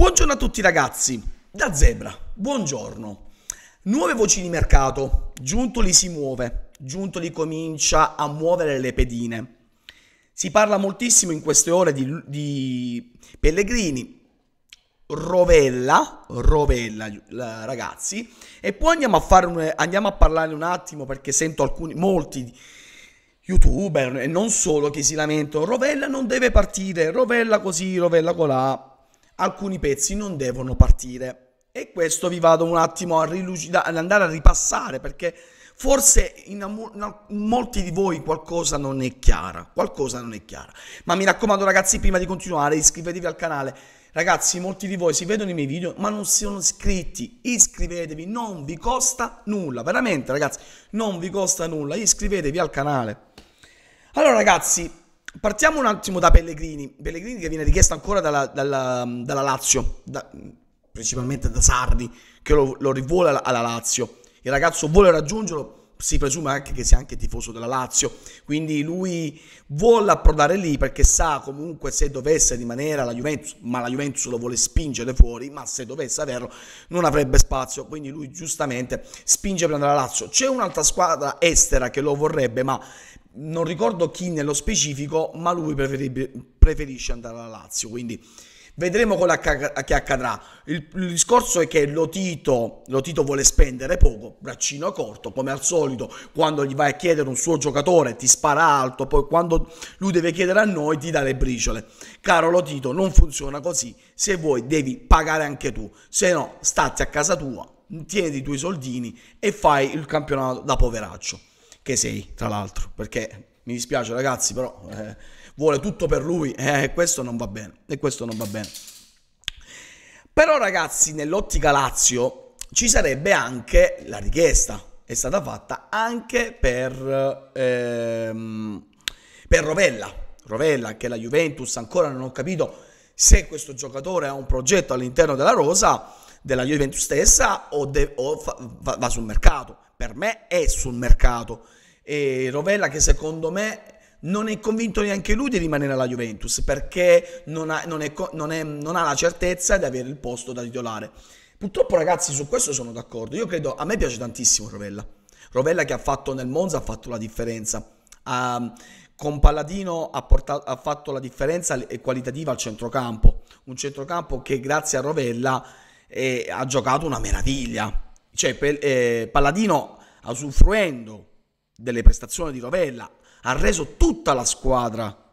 Buongiorno a tutti ragazzi, da Zebra, buongiorno. Nuove voci di mercato, Giuntoli si muove, Giuntoli comincia a muovere le pedine. Si parla moltissimo in queste ore di, di Pellegrini, Rovella, Rovella ragazzi, e poi andiamo a, fare un, andiamo a parlare un attimo perché sento alcuni, molti youtuber e non solo che si lamentano, Rovella non deve partire, Rovella così, Rovella colà alcuni pezzi non devono partire. E questo vi vado un attimo a rilucidare, ad andare a ripassare perché forse in, in, molti di voi qualcosa non è chiara, qualcosa non è chiara. Ma mi raccomando ragazzi, prima di continuare, iscrivetevi al canale. Ragazzi, molti di voi si vedono i miei video ma non sono iscritti. Iscrivetevi, non vi costa nulla, veramente ragazzi, non vi costa nulla. Iscrivetevi al canale. Allora ragazzi, Partiamo un attimo da Pellegrini. Pellegrini che viene richiesto ancora dalla, dalla, dalla Lazio, da, principalmente da Sardi, che lo, lo rivuole alla Lazio. Il ragazzo vuole raggiungerlo, si presume anche che sia anche tifoso della Lazio, quindi lui vuole approdare lì perché sa comunque se dovesse rimanere alla Juventus, ma la Juventus lo vuole spingere fuori, ma se dovesse averlo non avrebbe spazio, quindi lui giustamente spinge per andare alla Lazio. C'è un'altra squadra estera che lo vorrebbe, ma non ricordo chi nello specifico, ma lui preferisce andare alla Lazio, quindi vedremo quello che accadrà. Il, il, discorso è che Lotito, Lotito vuole spendere poco, braccino corto, come al solito, quando gli vai a chiedere un suo giocatore ti spara alto, poi quando lui deve chiedere a noi ti dà le briciole. Caro Lotito, non funziona così, se vuoi devi pagare anche tu, se no stati a casa tua, tieni i tuoi soldini e fai il campionato da poveraccio che sei, tra l'altro, perché mi dispiace ragazzi, però eh, vuole tutto per lui e eh, questo non va bene, e questo non va bene. Però ragazzi, nell'ottica Lazio ci sarebbe anche la richiesta, è stata fatta anche per, ehm, per Rovella, Rovella che la Juventus ancora non ho capito se questo giocatore ha un progetto all'interno della rosa della Juventus stessa o, de- o fa- va-, va sul mercato. Per me è sul mercato e Rovella che secondo me non è convinto neanche lui di rimanere alla Juventus perché non ha, non è, non è, non ha la certezza di avere il posto da titolare. Purtroppo ragazzi su questo sono d'accordo, io credo, a me piace tantissimo Rovella. Rovella che ha fatto nel Monza ha fatto la differenza. Um, con Palladino ha, portato, ha, fatto la differenza qualitativa al centrocampo, un centrocampo che grazie a Rovella eh, ha giocato una meraviglia. Cioè, eh, Palladino, usufruendo delle prestazioni di Rovella, ha reso tutta la squadra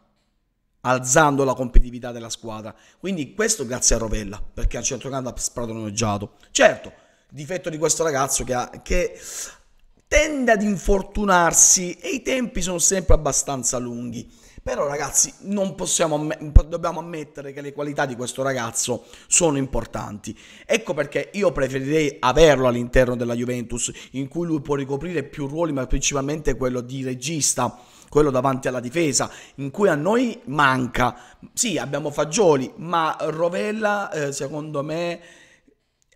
alzando la competitività della squadra. Quindi questo grazie a Rovella, perché al centrocampo ha spadroneggiato. Certo, difetto di questo ragazzo che, ha, che tende ad infortunarsi e i tempi sono sempre abbastanza lunghi. Però ragazzi, possiamo, dobbiamo ammettere che le qualità di questo ragazzo sono importanti. Ecco perché io preferirei averlo all'interno della Juventus, in cui lui può ricoprire più ruoli, ma principalmente quello di regista, quello davanti alla difesa, in cui a noi manca. Sì, abbiamo Fagioli, ma Rovella, eh, secondo me,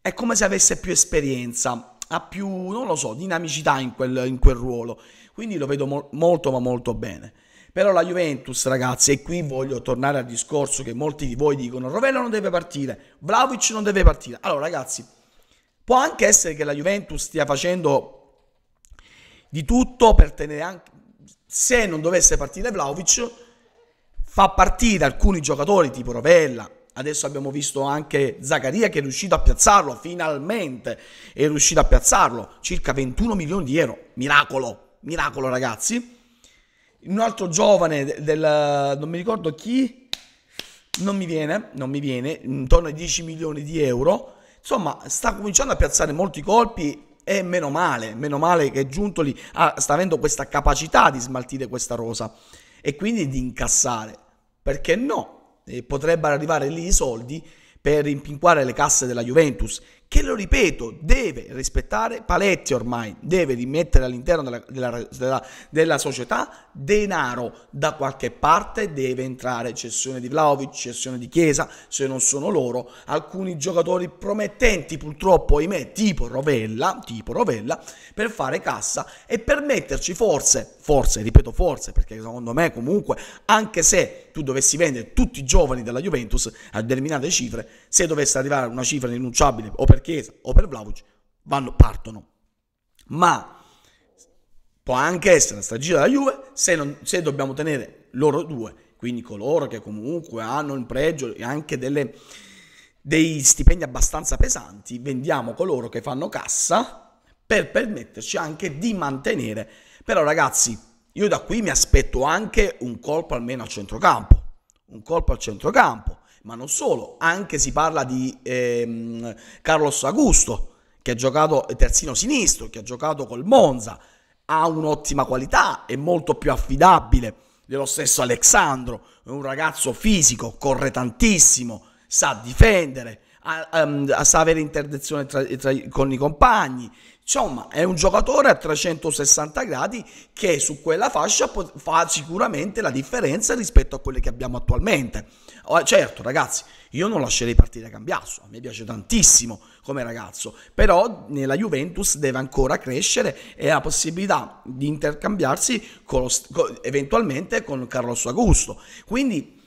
è come se avesse più esperienza, ha più, non lo so, dinamicità in quel, in quel ruolo. Quindi lo vedo mo- molto, ma molto bene. Però la Juventus, ragazzi, e qui voglio tornare al discorso che molti di voi dicono: Rovella non deve partire, Vlaovic non deve partire. Allora, ragazzi, può anche essere che la Juventus stia facendo di tutto per tenere anche. Se non dovesse partire Vlaovic, fa partire alcuni giocatori tipo Rovella. Adesso abbiamo visto anche Zaccaria che è riuscito a piazzarlo, finalmente è riuscito a piazzarlo, circa 21 milioni di euro. Miracolo, miracolo ragazzi un altro giovane del, non mi ricordo chi, non mi viene, non mi viene, intorno ai 10 milioni di euro. Insomma, sta cominciando a piazzare molti colpi e meno male, meno male che Giuntoli ha, sta avendo questa capacità di smaltire questa rosa e quindi di incassare. Perché no? E potrebbero arrivare lì i soldi per rimpinguare le casse della Juventus, che lo ripeto, deve rispettare paletti ormai, deve rimettere all'interno della, della, della, della società denaro. Da qualche parte, deve entrare cessione di Vlaovic, cessione di Chiesa, se non sono loro, alcuni giocatori promettenti purtroppo, ahimè, tipo Rovella, tipo Rovella, per fare cassa e permetterci forse, forse, ripeto forse, perché secondo me comunque, anche se tu dovessi vendere tutti i giovani della Juventus a determinate cifre, se dovesse arrivare una cifra rinunciabile o per per Chiesa o per Vlaovic vanno, partono. Ma può anche essere la strategia della Juve se, non, se dobbiamo tenere loro due, quindi coloro che comunque hanno il pregio e anche delle, dei stipendi abbastanza pesanti, vendiamo coloro che fanno cassa per permetterci anche di mantenere. Però ragazzi, io da qui mi aspetto anche un colpo almeno al centrocampo, un colpo al centrocampo ma non solo, anche si parla di ehm, Carlos Augusto, che ha giocato terzino sinistro, che ha giocato col Monza, ha un'ottima qualità, è molto più affidabile dello stesso Alexandro, è un ragazzo fisico, corre tantissimo, sa difendere, um, sa avere interdizione tra, tra, con i compagni, Insomma, è un giocatore a 360 gradi che su quella fascia fa sicuramente la differenza rispetto a quelle che abbiamo attualmente. Certo, ragazzi, io non lascerei partire Cambiasso, a me piace tantissimo come ragazzo, però nella Juventus deve ancora crescere e ha la possibilità di intercambiarsi con lo, con, eventualmente con Carlos Augusto. Quindi,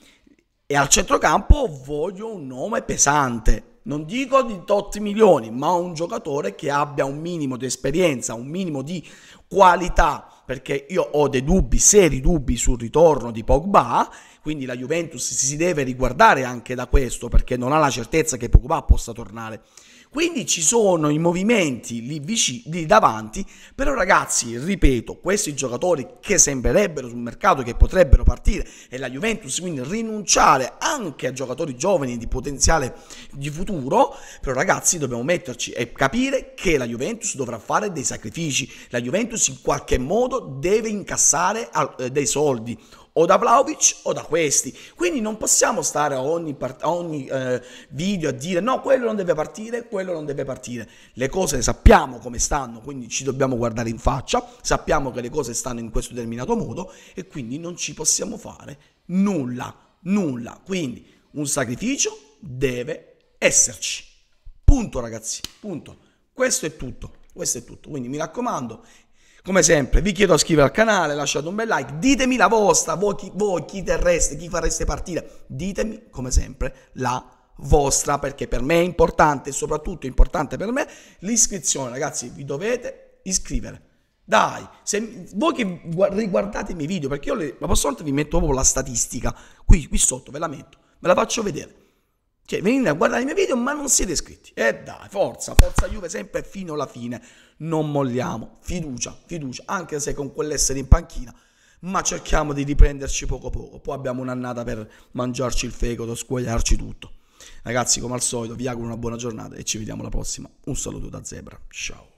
e al centrocampo voglio un nome pesante non dico di tot milioni, ma un giocatore che abbia un minimo di esperienza, un minimo di qualità, perché io ho dei dubbi, seri dubbi sul ritorno di Pogba, quindi la Juventus si deve riguardare anche da questo, perché non ha la certezza che Pogba possa tornare. Quindi ci sono i movimenti lì, vicini, lì davanti, però ragazzi, ripeto, questi giocatori che sembrerebbero sul mercato che potrebbero partire e la Juventus quindi rinunciare anche a giocatori giovani di potenziale di futuro, però ragazzi dobbiamo metterci e capire che la Juventus dovrà fare dei sacrifici, la Juventus in qualche modo deve incassare eh, dei soldi o da Vlaovic o da questi. Quindi non possiamo stare a ogni, a ogni eh, video a dire no, quello non deve partire, quello non deve partire. Le cose sappiamo come stanno, quindi ci dobbiamo guardare in faccia, sappiamo che le cose stanno in questo determinato modo e quindi non ci possiamo fare nulla, nulla. Quindi un sacrificio deve esserci. Punto ragazzi, punto. Questo è tutto. Questo è tutto. Quindi mi raccomando, come sempre, vi chiedo di iscrivervi al canale, lasciate un bel like, ditemi la vostra, voi chi, voi chi terreste, chi fareste partire, ditemi come sempre la vostra perché per me è importante e soprattutto importante per me l'iscrizione, ragazzi, vi dovete iscrivere. Dai, se voi che riguardate i miei video, perché io le, la prossima volta vi metto proprio la statistica, qui, qui sotto ve la metto, ve la faccio vedere. Cioè, venite a guardare i miei video, ma non siete iscritti. E eh dai, forza, forza Juve sempre fino alla fine. Non molliamo. Fiducia, fiducia, anche se con quell'essere in panchina. Ma cerchiamo di riprenderci poco poco. Poi abbiamo un'annata per mangiarci il fegato, squagliarci tutto. Ragazzi, come al solito, vi auguro una buona giornata e ci vediamo alla prossima. Un saluto da Zebra. Ciao.